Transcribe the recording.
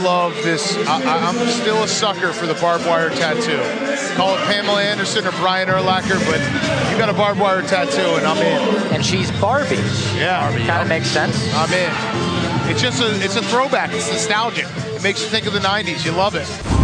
love this. I, am still a sucker for the barbed wire tattoo. Call it Pamela Anderson or Brian Urlacher, but you got a barbed wire tattoo, and I'm in. And she's Barbie. Yeah, Barbie. Kind of makes sense. I'm in. It's just a, it's a throwback. It's nostalgic. It makes you think of the '90s. You love it.